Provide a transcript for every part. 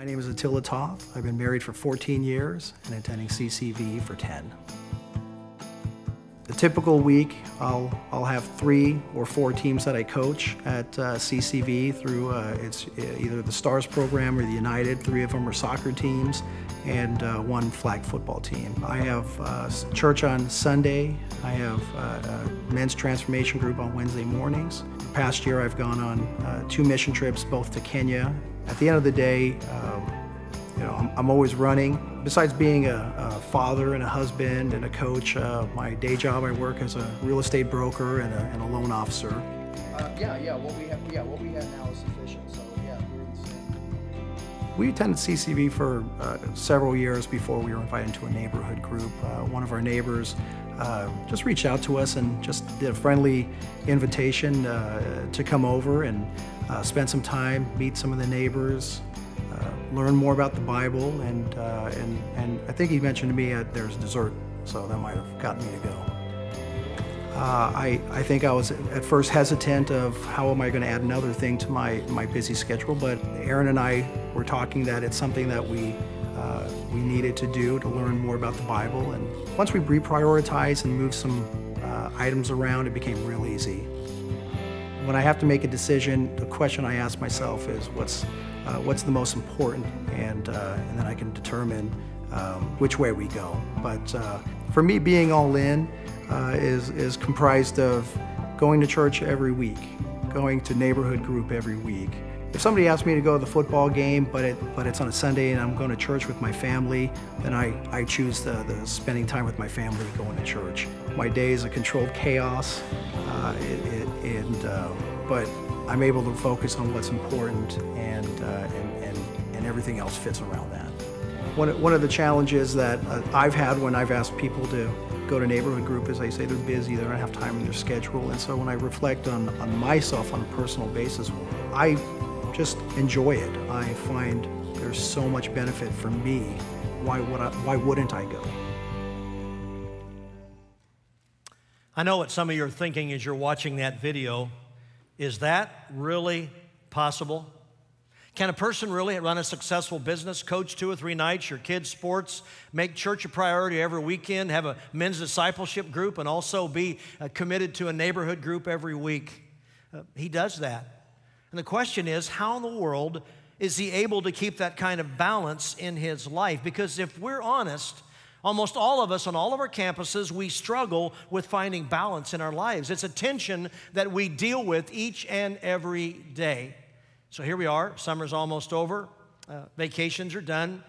My name is Attila Toth. I've been married for 14 years and attending CCV for 10. A typical week, I'll, I'll have three or four teams that I coach at uh, CCV through uh, it's uh, either the STARS program or the United. Three of them are soccer teams and uh, one flag football team. I have uh, church on Sunday. I have uh, a men's transformation group on Wednesday mornings. Past year I've gone on two mission trips both to Kenya. At the end of the day, um, you know, I'm, I'm always running. Besides being a, a, father and a husband and a coach, uh, my day job I work as a real estate broker and a, and a loan officer. Uh, yeah, yeah. What we have, yeah, what we have now is sufficient. So yeah, we're in the same. We attended CCV for uh, several years before we were invited to a neighborhood group. Uh, one of our neighbors uh, just reached out to us and just did a friendly invitation uh, to come over and spend some time, meet some of the neighbors, learn more about the Bible, and, uh, and, and I think he mentioned to me uh, there's dessert, so that might have gotten me to go. Uh, I, I think I was at first hesitant of how am I going to add another thing to my, my busy schedule, but Aaron and I were talking that it's something that we, uh, we needed to do to learn more about the Bible. And once we reprioritized and moved some uh, items around, it became real easy. When I have to make a decision, the question I ask myself is what's, uh, what's the most important, and, uh, and then I can determine um, which way we go. But uh, for me, being all in is, is comprised of going to church every week, going to neighborhood group every week. If somebody asks me to go to the football game, but, it, but it's on a Sunday and I'm going to church with my family, then I, I choose the, the spending time with my family going to church. My day is a controlled chaos, uh, it, it, and, uh, but I'm able to focus on what's important and, uh, and, and, and, everything else fits around that. One, one of the challenges that uh, I've had when I've asked people to go to neighborhood group is they say they're busy, they don't have time in their schedule. And so when I reflect on, on myself on a personal basis, I just enjoy it. I find there's so much benefit for me. Why, would I, why wouldn't I go? I know what some of you are thinking as you're watching that video. Is that really possible? Can a person really run a successful business, coach two or three nights, your kids' sports, make church a priority every weekend, have a men's discipleship group, and also be uh, committed to a neighborhood group every week? Uh, he does that. And the question is, how in the world is he able to keep that kind of balance in his life? Because if we're honest, Almost all of us on all of our campuses, we struggle with finding balance in our lives. It's a tension that we deal with each and every day. So here we are, summer's almost over, uh, vacations are done,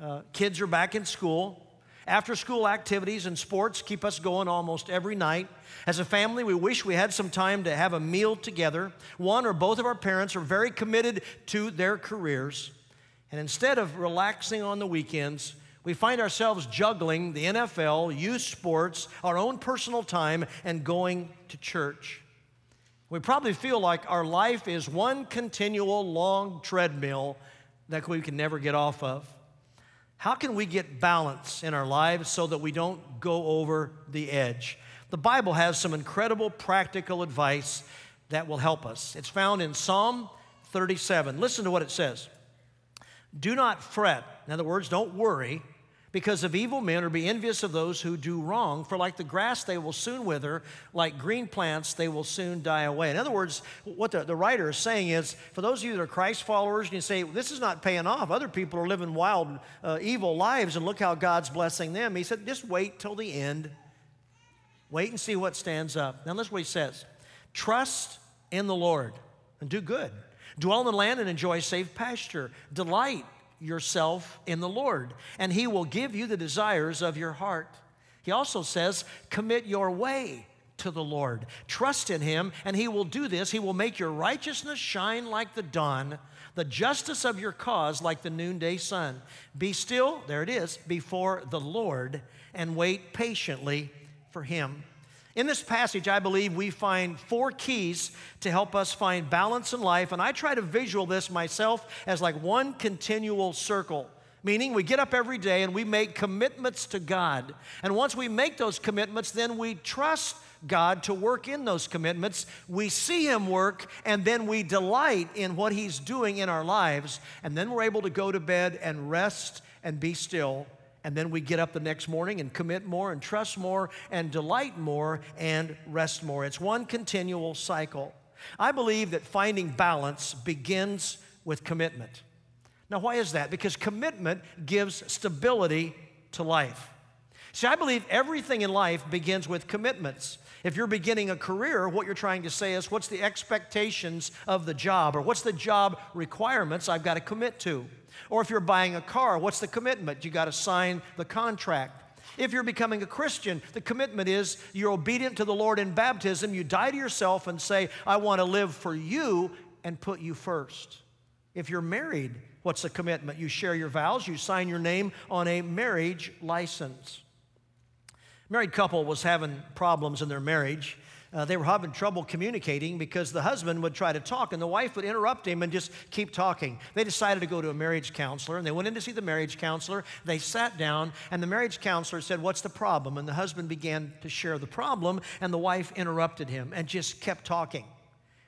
uh, kids are back in school. After school activities and sports keep us going almost every night. As a family, we wish we had some time to have a meal together. One or both of our parents are very committed to their careers. And instead of relaxing on the weekends, we find ourselves juggling the NFL, youth sports, our own personal time, and going to church. We probably feel like our life is one continual long treadmill that we can never get off of. How can we get balance in our lives so that we don't go over the edge? The Bible has some incredible practical advice that will help us. It's found in Psalm 37. Listen to what it says. Do not fret. In other words, don't worry because of evil men or be envious of those who do wrong. For like the grass, they will soon wither. Like green plants, they will soon die away. In other words, what the, the writer is saying is for those of you that are Christ followers and you say, this is not paying off, other people are living wild, uh, evil lives, and look how God's blessing them. He said, just wait till the end. Wait and see what stands up. Now, listen what he says Trust in the Lord and do good. Dwell in the land and enjoy safe pasture. Delight yourself in the Lord, and He will give you the desires of your heart. He also says, commit your way to the Lord. Trust in Him, and He will do this. He will make your righteousness shine like the dawn, the justice of your cause like the noonday sun. Be still, there it is, before the Lord, and wait patiently for Him. In this passage, I believe we find four keys to help us find balance in life, and I try to visual this myself as like one continual circle. Meaning, we get up every day and we make commitments to God. And once we make those commitments, then we trust God to work in those commitments. We see Him work, and then we delight in what He's doing in our lives. And then we're able to go to bed and rest and be still. And then we get up the next morning and commit more and trust more and delight more and rest more. It's one continual cycle. I believe that finding balance begins with commitment. Now, why is that? Because commitment gives stability to life. See, I believe everything in life begins with commitments. If you're beginning a career, what you're trying to say is, what's the expectations of the job, or what's the job requirements I've got to commit to? Or if you're buying a car, what's the commitment? You got to sign the contract. If you're becoming a Christian, the commitment is you're obedient to the Lord in baptism. You die to yourself and say, I want to live for you and put you first. If you're married, what's the commitment? You share your vows, you sign your name on a marriage license. Married couple was having problems in their marriage. Uh, they were having trouble communicating because the husband would try to talk and the wife would interrupt him and just keep talking. They decided to go to a marriage counselor and they went in to see the marriage counselor. They sat down and the marriage counselor said, What's the problem? And the husband began to share the problem and the wife interrupted him and just kept talking.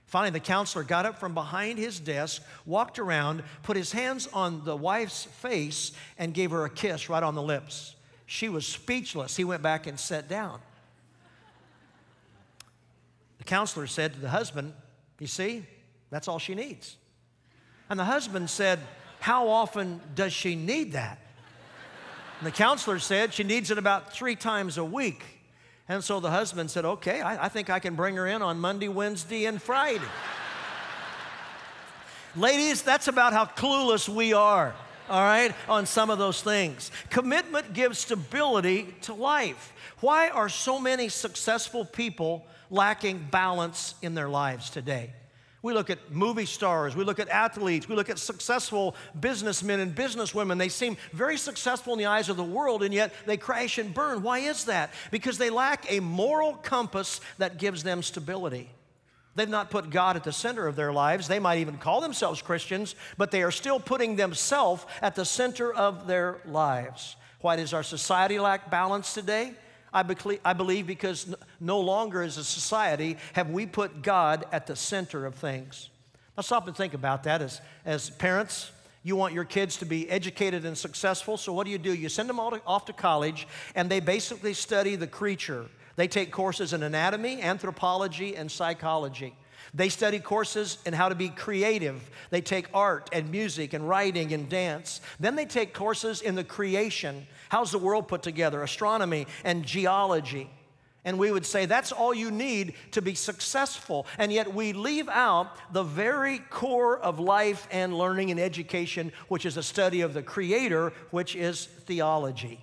Finally, the counselor got up from behind his desk, walked around, put his hands on the wife's face, and gave her a kiss right on the lips. She was speechless. He went back and sat down. The counselor said to the husband, You see, that's all she needs. And the husband said, How often does she need that? And the counselor said she needs it about three times a week. And so the husband said, Okay, I, I think I can bring her in on Monday, Wednesday, and Friday. Ladies, that's about how clueless we are, all right, on some of those things. Commitment gives stability to life. Why are so many successful people lacking balance in their lives today. We look at movie stars, we look at athletes, we look at successful businessmen and businesswomen. They seem very successful in the eyes of the world, and yet they crash and burn. Why is that? Because they lack a moral compass that gives them stability. They've not put God at the center of their lives. They might even call themselves Christians, but they are still putting themselves at the center of their lives. Why does our society lack balance today? I, I believe because no longer as a society have we put God at the center of things. Now stop and think about that. As, as parents, you want your kids to be educated and successful, so what do you do? You send them all to, off to college, and they basically study the creature. They take courses in anatomy, anthropology, and psychology. They study courses in how to be creative. They take art and music and writing and dance. Then they take courses in the creation. How's the world put together? Astronomy and geology. And we would say that's all you need to be successful. And yet we leave out the very core of life and learning and education, which is a study of the Creator, which is theology.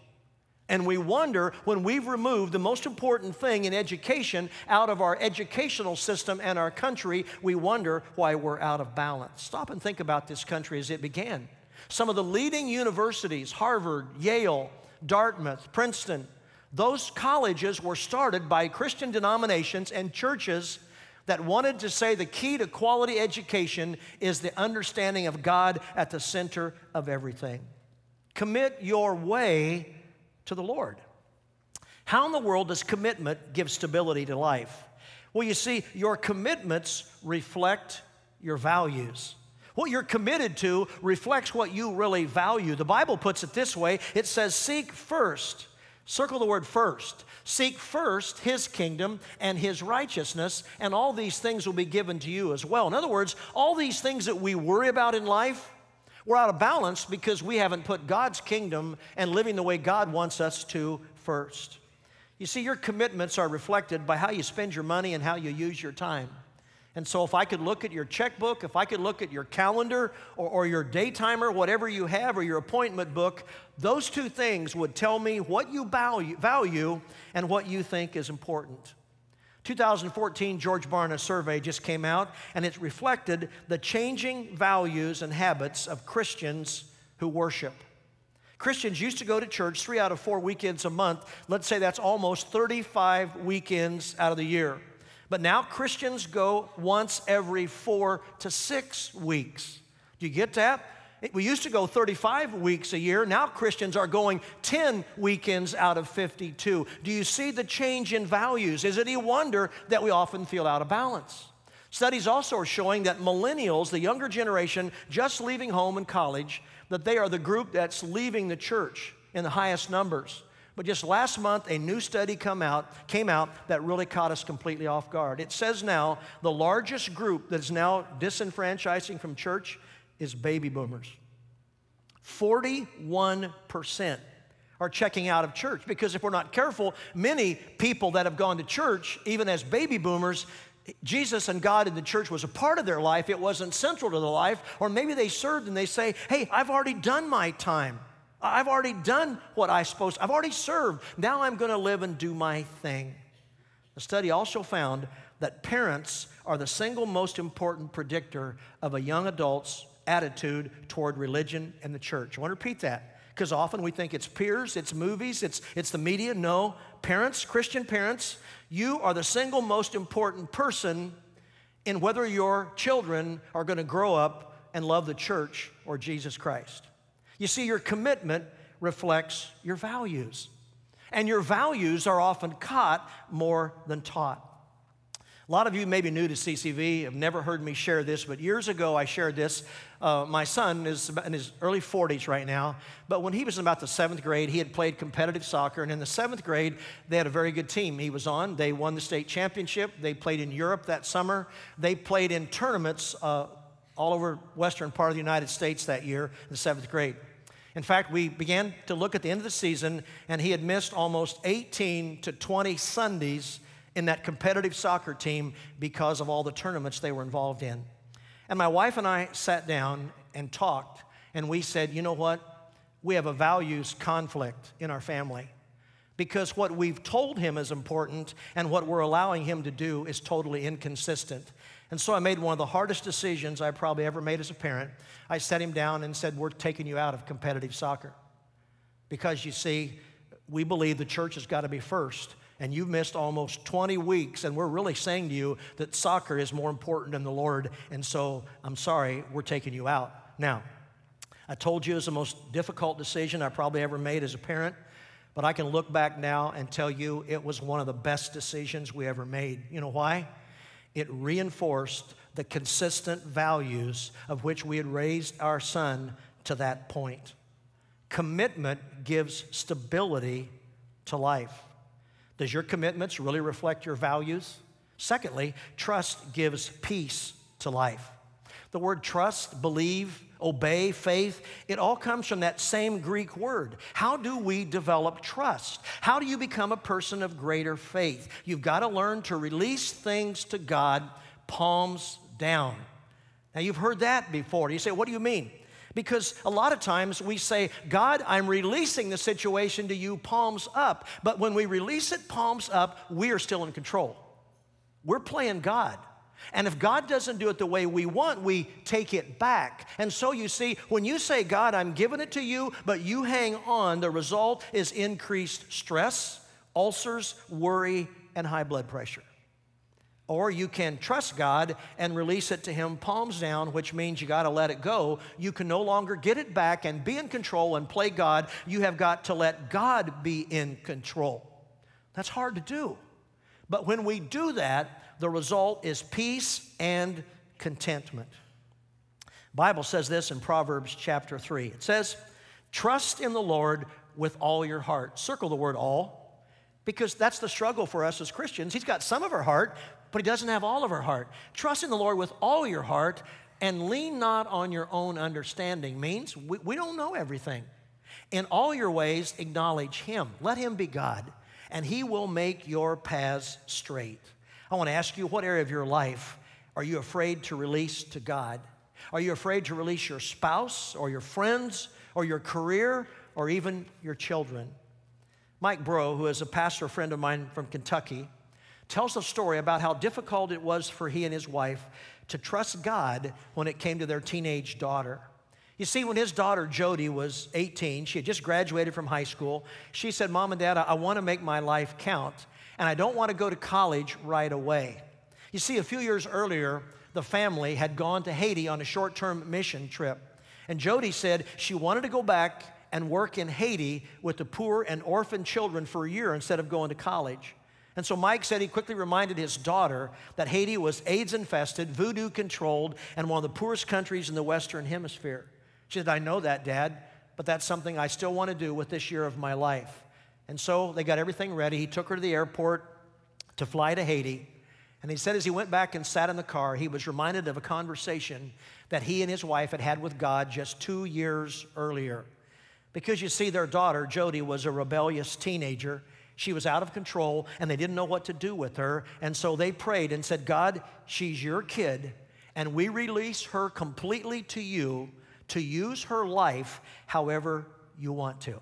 And we wonder when we've removed the most important thing in education out of our educational system and our country, we wonder why we're out of balance. Stop and think about this country as it began. Some of the leading universities, Harvard, Yale, Dartmouth, Princeton, those colleges were started by Christian denominations and churches that wanted to say the key to quality education is the understanding of God at the center of everything. Commit your way to the Lord. How in the world does commitment give stability to life? Well, you see, your commitments reflect your values. What you're committed to reflects what you really value. The Bible puts it this way it says, Seek first, circle the word first. Seek first his kingdom and his righteousness, and all these things will be given to you as well. In other words, all these things that we worry about in life, we're out of balance because we haven't put God's kingdom and living the way God wants us to first. You see, your commitments are reflected by how you spend your money and how you use your time. And so, if I could look at your checkbook, if I could look at your calendar or, or, your day timer, whatever you have, or your appointment book, those two things would tell me what you value, value and what you think is important. 2014 George Barna survey just came out, and it reflected the changing values and habits of Christians who worship. Christians used to go to church three out of four weekends a month. Let's say that's almost 35 weekends out of the year. But now Christians go once every four to six weeks. Do you get that? We used to go 35 weeks a year. Now Christians are going 10 weekends out of 52. Do you see the change in values? Is it a wonder that we often feel out of balance? Studies also are showing that millennials, the younger generation just leaving home and college, that they are the group that's leaving the church in the highest numbers. But just last month, a new study come out, came out that really caught us completely off guard. It says now the largest group that's now disenfranchising from church is baby boomers. 41% are checking out of church because if we're not careful, many people that have gone to church, even as baby boomers, Jesus and God in the church was a part of their life. It wasn't central to their life. Or maybe they served and they say, Hey, I've already done my time. I've already done what I supposed. I've already served. Now I'm going to live and do my thing. The study also found that parents are the single most important predictor of a young adult's attitude toward religion and the church. I want to repeat that because often we think it's peers, it's movies, it's, it's the media. No, parents, Christian parents, you are the single most important person in whether your children are going to grow up and love the church or Jesus Christ. You see, your commitment reflects your values, and your values are often caught more than taught. A lot of you may be new to CCV, have never heard me share this, but years ago I shared this. Uh, my son is in his early 40s right now, but when he was in about the seventh grade, he had played competitive soccer, and in the seventh grade, they had a very good team he was on. They won the state championship. They played in Europe that summer. They played in tournaments uh, all over western part of the United States that year in the seventh grade. In fact, we began to look at the end of the season, and he had missed almost 18 to 20 Sundays in that competitive soccer team because of all the tournaments they were involved in. And my wife and I sat down and talked, and we said, you know what? We have a values conflict in our family because what we've told him is important and what we're allowing him to do is totally inconsistent. And so I made one of the hardest decisions I probably ever made as a parent. I sat him down and said, We're taking you out of competitive soccer. Because you see, we believe the church has got to be first and you've missed almost 20 weeks, and we're really saying to you that soccer is more important than the Lord, and so I'm sorry, we're taking you out. Now, I told you it was the most difficult decision I probably ever made as a parent, but I can look back now and tell you it was one of the best decisions we ever made. You know why? It reinforced the consistent values of which we had raised our son to that point. Commitment gives stability to life. Does your commitments really reflect your values? Secondly, trust gives peace to life. The word trust, believe, obey, faith, it all comes from that same Greek word. How do we develop trust? How do you become a person of greater faith? You've got to learn to release things to God, palms down. Now, you've heard that before. You say, What do you mean? Because a lot of times we say, God, I'm releasing the situation to you, palms up. But when we release it, palms up, we are still in control. We're playing God. And if God doesn't do it the way we want, we take it back. And so you see, when you say, God, I'm giving it to you, but you hang on, the result is increased stress, ulcers, worry, and high blood pressure. Or you can trust God and release it to Him palms down, which means you got to let it go. You can no longer get it back and be in control and play God. You have got to let God be in control. That's hard to do. But when we do that, the result is peace and contentment. Bible says this in Proverbs chapter 3. It says, "Trust in the Lord with all your heart." Circle the word all because that's the struggle for us as Christians. He's got some of our heart, but He doesn't have all of our heart. Trust in the Lord with all your heart and lean not on your own understanding means we, we don't know everything. In all your ways, acknowledge Him. Let Him be God, and He will make your paths straight. I want to ask you what area of your life are you afraid to release to God? Are you afraid to release your spouse or your friends or your career or even your children? Mike Breaux, who is a pastor friend of mine from Kentucky, tells a story about how difficult it was for he and his wife to trust God when it came to their teenage daughter. You see, when his daughter Jody was 18, she had just graduated from high school. She said, Mom and Dad, I, I want to make my life count, and I don't want to go to college right away. You see, a few years earlier, the family had gone to Haiti on a short term mission trip. And Jody said she wanted to go back and work in Haiti with the poor and orphan children for a year instead of going to college. And so Mike said he quickly reminded his daughter that Haiti was AIDS infested, voodoo controlled, and one of the poorest countries in the Western Hemisphere. She said, I know that, Dad, but that's something I still want to do with this year of my life. And so they got everything ready. He took her to the airport to fly to Haiti. And he said as he went back and sat in the car, he was reminded of a conversation that he and his wife had had with God just two years earlier. Because you see, their daughter, Jody, was a rebellious teenager. She was out of control, and they didn't know what to do with her. And so they prayed and said, God, she's your kid, and we release her completely to you to use her life however you want to.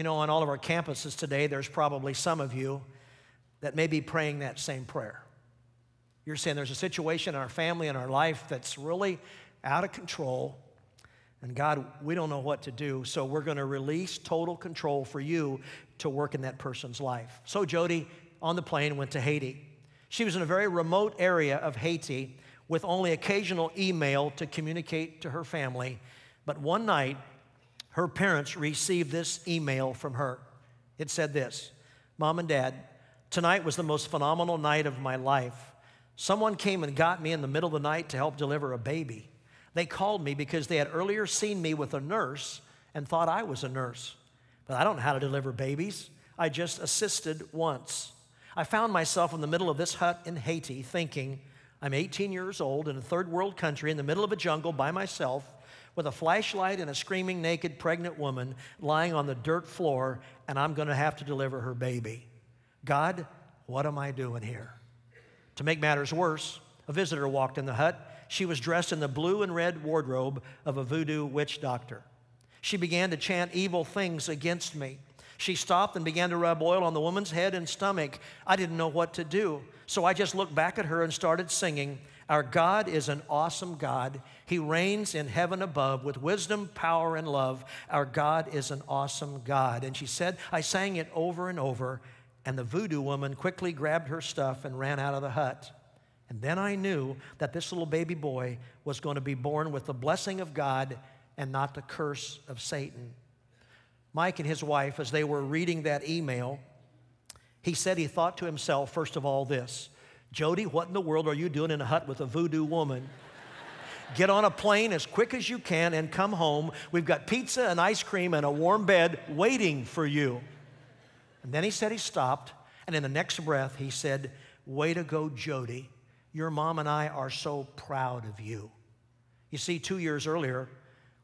You know, on all of our campuses today, there's probably some of you that may be praying that same prayer. You're saying there's a situation in our family and our life that's really out of control. And God, we don't know what to do, so we're going to release total control for you to work in that person's life. So Jody, on the plane, went to Haiti. She was in a very remote area of Haiti with only occasional email to communicate to her family. But one night, her parents received this email from her. It said this Mom and Dad, tonight was the most phenomenal night of my life. Someone came and got me in the middle of the night to help deliver a baby. They called me because they had earlier seen me with a nurse and thought I was a nurse. But I don't know how to deliver babies. I just assisted once. I found myself in the middle of this hut in Haiti thinking, I'm 18 years old in a third world country in the middle of a jungle by myself with a flashlight and a screaming naked pregnant woman lying on the dirt floor, and I'm going to have to deliver her baby. God, what am I doing here? To make matters worse, a visitor walked in the hut. She was dressed in the blue and red wardrobe of a voodoo witch doctor. She began to chant evil things against me. She stopped and began to rub oil on the woman's head and stomach. I didn't know what to do. So I just looked back at her and started singing. Our God is an awesome God. He reigns in heaven above with wisdom, power, and love. Our God is an awesome God. And she said, I sang it over and over, and the voodoo woman quickly grabbed her stuff and ran out of the hut. And then I knew that this little baby boy was going to be born with the blessing of God and not the curse of Satan. Mike and his wife, as they were reading that email, he said he thought to himself, first of all, this Jody, what in the world are you doing in a hut with a voodoo woman? Get on a plane as quick as you can and come home. We've got pizza and ice cream and a warm bed waiting for you. And then he said he stopped, and in the next breath, he said, Way to go, Jody. Your mom and I are so proud of you. You see, two years earlier,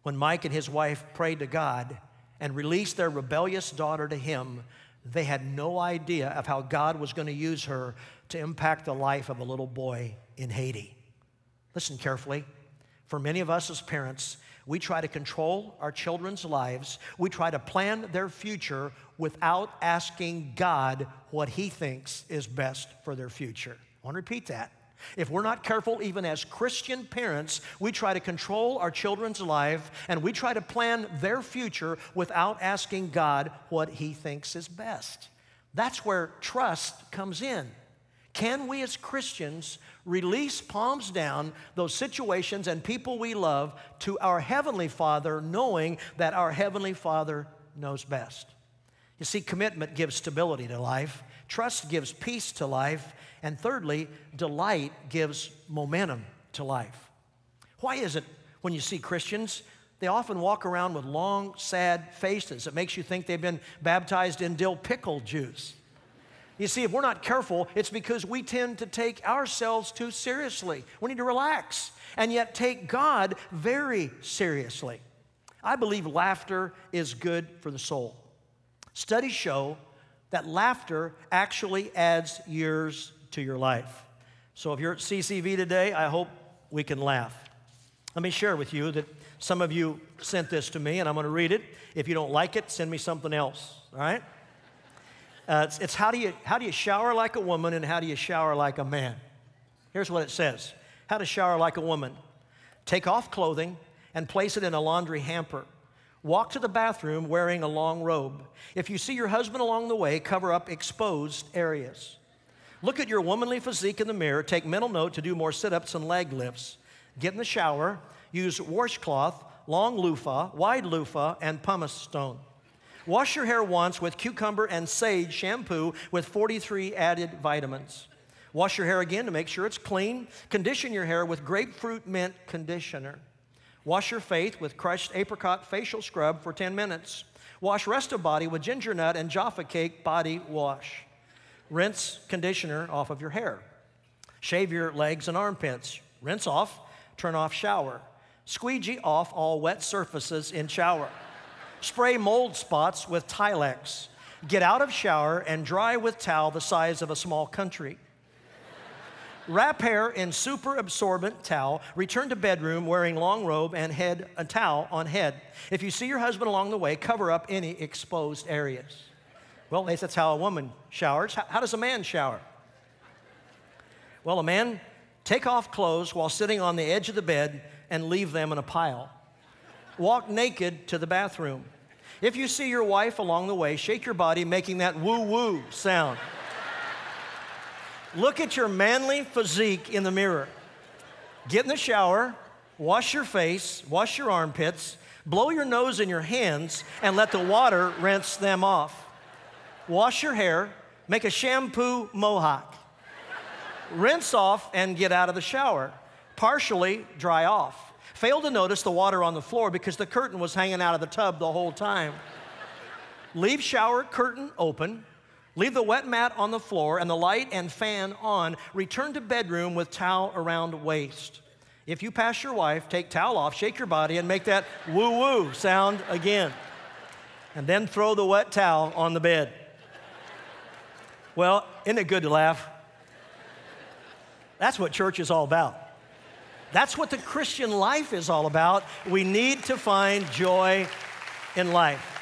when Mike and his wife prayed to God and released their rebellious daughter to Him, they had no idea of how God was going to use her to impact the life of a little boy in Haiti. Listen carefully. For many of us as parents, we try to control our children's lives. We try to plan their future without asking God what He thinks is best for their future. I want to repeat that. If we're not careful, even as Christian parents, we try to control our children's life and we try to plan their future without asking God what He thinks is best. That's where trust comes in. Can we as Christians release palms down those situations and people we love to our Heavenly Father, knowing that our Heavenly Father knows best? You see, commitment gives stability to life, trust gives peace to life, and thirdly, delight gives momentum to life. Why is it when you see Christians, they often walk around with long, sad faces? It makes you think they've been baptized in dill pickle juice. You see, if we're not careful, it's because we tend to take ourselves too seriously. We need to relax and yet take God very seriously. I believe laughter is good for the soul. Studies show that laughter actually adds years to your life. So if you're at CCV today, I hope we can laugh. Let me share with you that some of you sent this to me, and I'm going to read it. If you don't like it, send me something else, all right? Uh, it's, it's how, do you, how do you shower like a woman and how do you shower like a man? Here's what it says How to shower like a woman. Take off clothing and place it in a laundry hamper. Walk to the bathroom wearing a long robe. If you see your husband along the way, cover up exposed areas. Look at your womanly physique in the mirror. Take mental note to do more sit ups and leg lifts. Get in the shower. use washcloth, long loofah, wide loofah, and pumice stone. Wash your hair once with cucumber and sage shampoo with 43 added vitamins. Wash your hair again to make sure it's clean. Condition your hair with grapefruit mint conditioner. Wash your face with crushed apricot facial scrub for 10 minutes. Wash rest of body with ginger nut and Jaffa cake body wash. Rinse conditioner off of your hair. Shave your legs and armpits. Rinse off, turn off shower. Squeegee off all wet surfaces in shower. Spray mold spots with Tilex. Get out of shower and dry with towel the size of a small country. Wrap hair in super absorbent towel. Return to bedroom wearing long robe and head a towel on head. If you see your husband along the way, cover up any exposed areas. Well, that's how a woman showers. How, how does a man shower? Well, a man take off clothes while sitting on the edge of the bed and leave them in a pile. Walk naked to the bathroom. If you see your wife along the way, shake your body, making that woo woo sound. Look at your manly physique in the mirror. Get in the shower, wash your face, wash your armpits, blow your nose in your hands, and let the water rinse them off. Wash your hair, make a shampoo mohawk. Rinse off and get out of the shower. Partially dry off. Fail to notice the water on the floor because the curtain was hanging out of the tub the whole time. Leave shower curtain open. Leave the wet mat on the floor and the light and fan on. Return to bedroom with towel around waist. If you pass your wife, take towel off, shake your body, and make that woo woo sound again. And then throw the wet towel on the bed. Well, isn't it good to laugh? That's what church is all about. That's what the Christian life is all about. We need to find joy in life.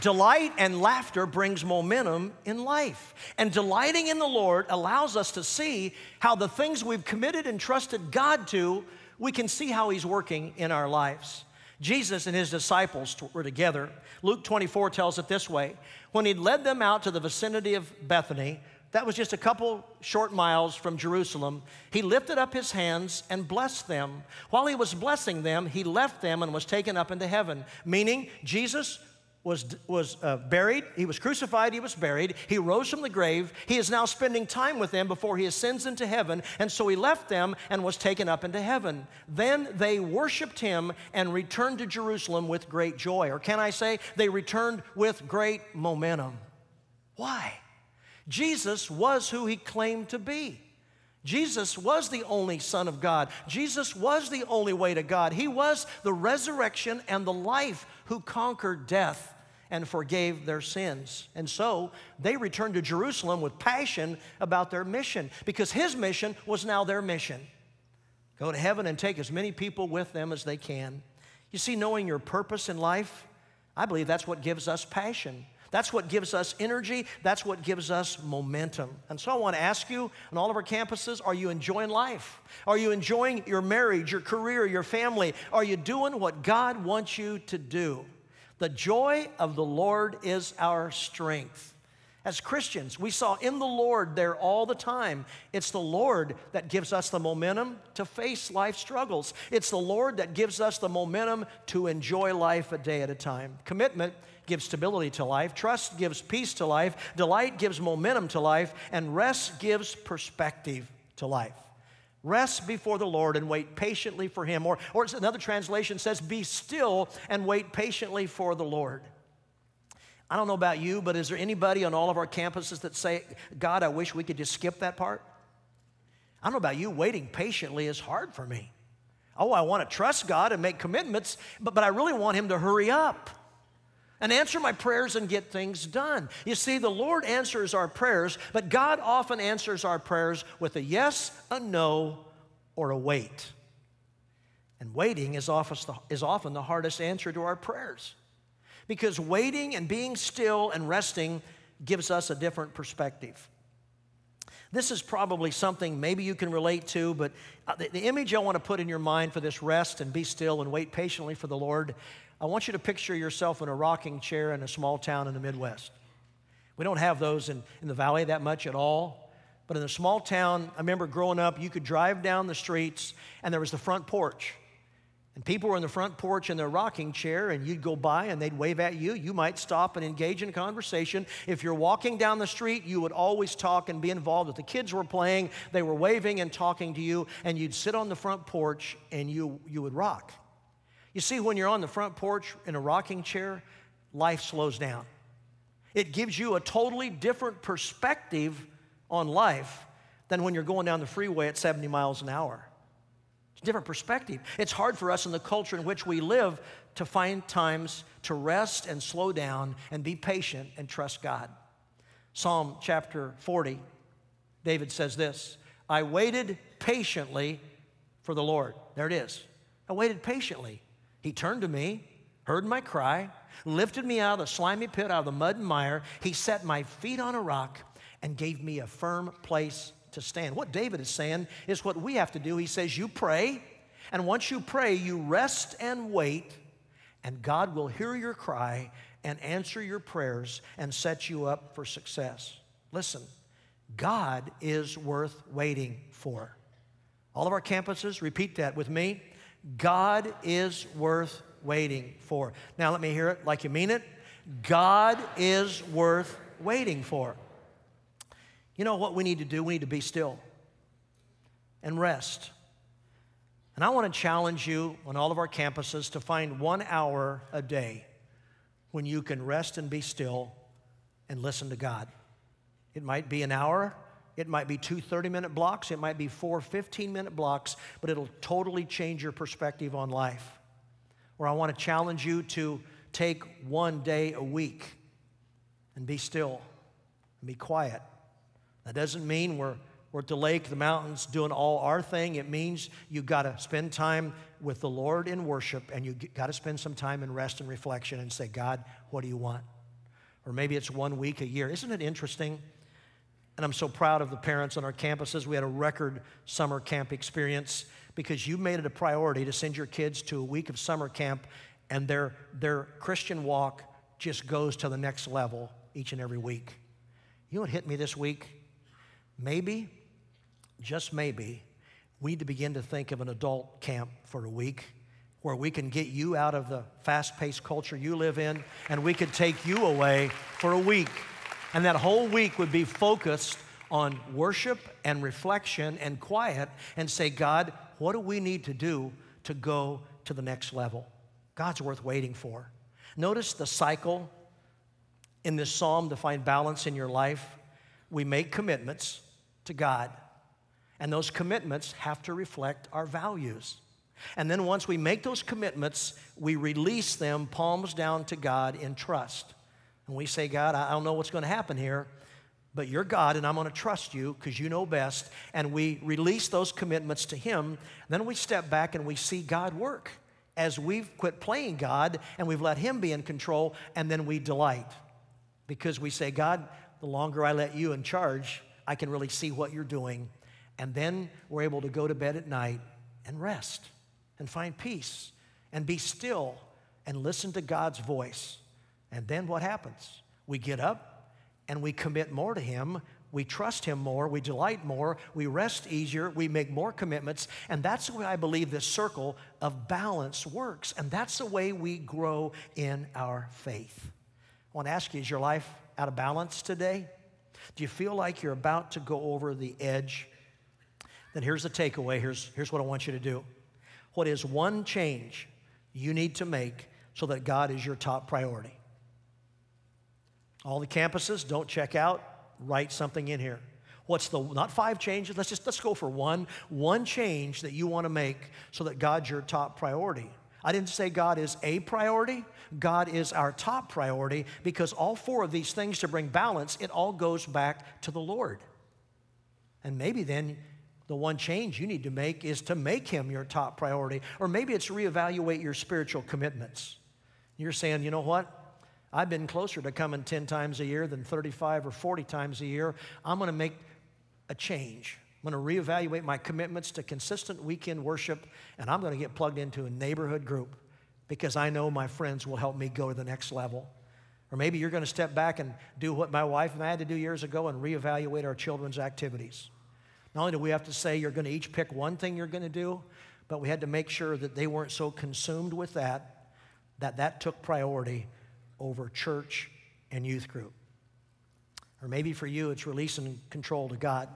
Delight and laughter brings momentum in life. And delighting in the Lord allows us to see how the things we've committed and trusted God to, we can see how He's working in our lives. Jesus and his disciples were together. Luke 24 tells it this way When he'd led them out to the vicinity of Bethany, that was just a couple short miles from Jerusalem. He lifted up his hands and blessed them. While he was blessing them, he left them and was taken up into heaven. Meaning, Jesus was, was uh, buried, he was crucified, he was buried, he rose from the grave. He is now spending time with them before he ascends into heaven. And so he left them and was taken up into heaven. Then they worshiped him and returned to Jerusalem with great joy. Or can I say, they returned with great momentum. Why? Jesus was who he claimed to be. Jesus was the only Son of God. Jesus was the only way to God. He was the resurrection and the life who conquered death and forgave their sins. And so they returned to Jerusalem with passion about their mission because his mission was now their mission. Go to heaven and take as many people with them as they can. You see, knowing your purpose in life, I believe that's what gives us passion. That's what gives us energy. That's what gives us momentum. And so I want to ask you on all of our campuses are you enjoying life? Are you enjoying your marriage, your career, your family? Are you doing what God wants you to do? The joy of the Lord is our strength. As Christians, we saw in the Lord there all the time. It's the Lord that gives us the momentum to face life struggles. It's the Lord that gives us the momentum to enjoy life a day at a time. Commitment gives stability to life, trust gives peace to life, delight gives momentum to life, and rest gives perspective to life. Rest before the Lord and wait patiently for Him. Or, or another translation says, Be still and wait patiently for the Lord. I don't know about you, but is there anybody on all of our campuses that say, God, I wish we could just skip that part? I don't know about you, waiting patiently is hard for me. Oh, I want to trust God and make commitments, but, but I really want Him to hurry up and answer my prayers and get things done. You see, the Lord answers our prayers, but God often answers our prayers with a yes, a no, or a wait. And waiting is often, the hardest answer to our prayers because waiting and being still and resting gives us a different perspective. This is probably something maybe you can relate to, but uh, the, the image I want to put in your mind for this rest and be still and wait patiently for the Lord I want you to picture yourself in a rocking chair in a small town in the Midwest. We don't have those in, in the valley that much at all. But in a small town, I remember growing up, you could drive down the streets and there was the front porch. And people were in the front porch in their rocking chair, and you'd go by and they'd wave at you. You might stop and engage in conversation. If you're walking down the street, you would always talk and be involved. If the kids were playing, they were waving and talking to you, and you'd sit on the front porch and you, you would rock. You see, when you're on the front porch in a rocking chair, life slows down. It gives you a totally different perspective on life than when you're going down the freeway at 70 miles an hour. It's a different perspective. It's hard for us in the culture in which we live to find times to rest and slow down and be patient and trust God. Psalm chapter 40, David says this I waited patiently for the Lord. There it is. I waited patiently. He turned to me, heard my cry, lifted me out of the slimy pit, out of the mud and mire. He set my feet on a rock and gave me a firm place to stand. What David is saying is what we have to do. He says, You pray, and once you pray, you rest and wait, and God will hear your cry and answer your prayers and set you up for success. Listen, God is worth waiting for. All of our campuses, repeat that with me. God is worth waiting for. Now, let me hear it like you mean it. God is worth waiting for. You know what we need to do? We need to be still and rest. And I want to challenge you on all of our campuses to find one hour a day when you can rest and be still and listen to God. It might be an hour, it might be two 30 minute blocks, it might be four 15 minute blocks, but it'll totally change your perspective on life. Or I want to challenge you to take one day a week and be still and be quiet that doesn't mean we're, we're at the lake, the mountains, doing all our thing. It means you've got to spend time with the Lord in worship and you've got to spend some time in rest and reflection and say, God, what do you want? Or maybe it's one week a year. Isn't it interesting? And I'm so proud of the parents on our campuses. We had a record summer camp experience because you made it a priority to send your kids to a week of summer camp and their, their Christian walk just goes to the next level each and every week. You know what hit me this week? Maybe, just maybe, we need to begin to think of an adult camp for a week where we can get you out of the fast paced culture you live in and we could take you away for a week. And that whole week would be focused on worship and reflection and quiet and say, God, what do we need to do to go to the next level? God's worth waiting for. Notice the cycle in this psalm to find balance in your life. We make commitments, to God. And those commitments have to reflect our values. And then once we make those commitments, we release them palms down to God in trust. And we say, God, I don't know what's going to happen here, but you're God and I'm going to trust you because you know best. And we release those commitments to Him. Then we step back and we see God work as we've quit playing God and we've let Him be in control. And then we delight because we say, God, the longer I let you in charge, I can really see what you're doing. And then we're able to go to bed at night and rest and find peace and be still and listen to God's voice. And then what happens? We get up and we commit more to Him. We trust Him more. We delight more. We rest easier. We make more commitments. And that's the way I believe this circle of balance works. And that's the way we grow in our faith. I want to ask you is your life out of balance today? Do you feel like you're about to go over the edge? Then here's the takeaway. Here's, here's what I want you to do. What is one change you need to make so that God is your top priority? All the campuses, don't check out, write something in here. What's the not five changes? Let's just let's go for one. One change that you want to make so that God's your top priority. I didn't say God is a priority. God is our top priority because all four of these things to bring balance, it all goes back to the Lord. And maybe then the one change you need to make is to make him your top priority. Or maybe it's reevaluate your spiritual commitments. You're saying, you know what? I've been closer to coming 10 times a year than 35 or 40 times a year. I'm going to make a change. I'm going to reevaluate my commitments to consistent weekend worship, and I'm going to get plugged into a neighborhood group because I know my friends will help me go to the next level. Or maybe you're going to step back and do what my wife and I had to do years ago and reevaluate our children's activities. Not only do we have to say you're going to each pick one thing you're going to do, but we had to make sure that they weren't so consumed with that that that took priority over church and youth group. Or maybe for you, it's releasing control to God.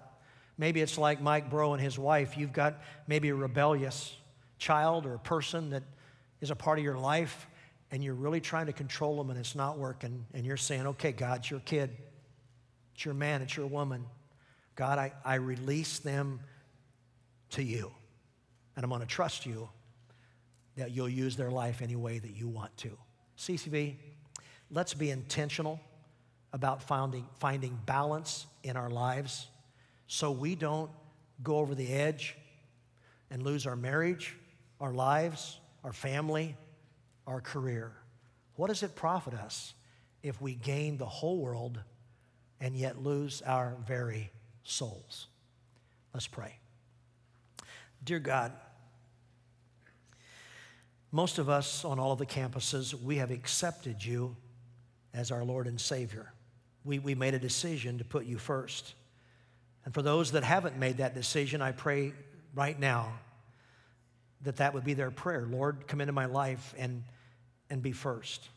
Maybe it's like Mike Breaux and his wife. You've got maybe a rebellious child or a person that is a part of your life, and you're really trying to control them and it's not working. And you're saying, okay, God, it's your kid, it's your man, it's your woman. God, I, I release them to you. And I'm going to trust you that you'll use their life any way that you want to. CCV, let's be intentional about finding, finding balance in our lives so we don't go over the edge and lose our marriage, our lives, our family, our career. What does it profit us if we gain the whole world and yet lose our very souls? Let's pray. Dear God, most of us on all of the campuses, we have accepted you as our Lord and Savior. We, we made a decision to put you first. And for those that haven't made that decision, I pray right now that that would be their prayer. Lord, come into my life and, and be first.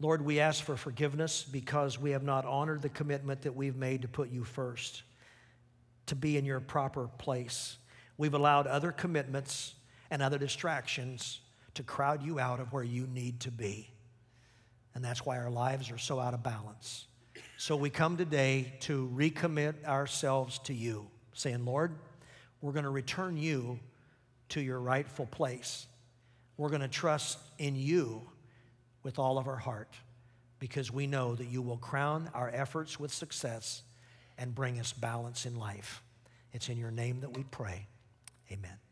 Lord, we ask for forgiveness because we have not honored the commitment that we've made to put you first, to be in your proper place. We've allowed other commitments and other distractions to crowd you out of where you need to be. And that's why our lives are so out of balance. So we come today to recommit ourselves to you, saying, Lord, we're going to return you to your rightful place. We're going to trust in you with all of our heart because we know that you will crown our efforts with success and bring us balance in life. It's in your name that we pray. Amen.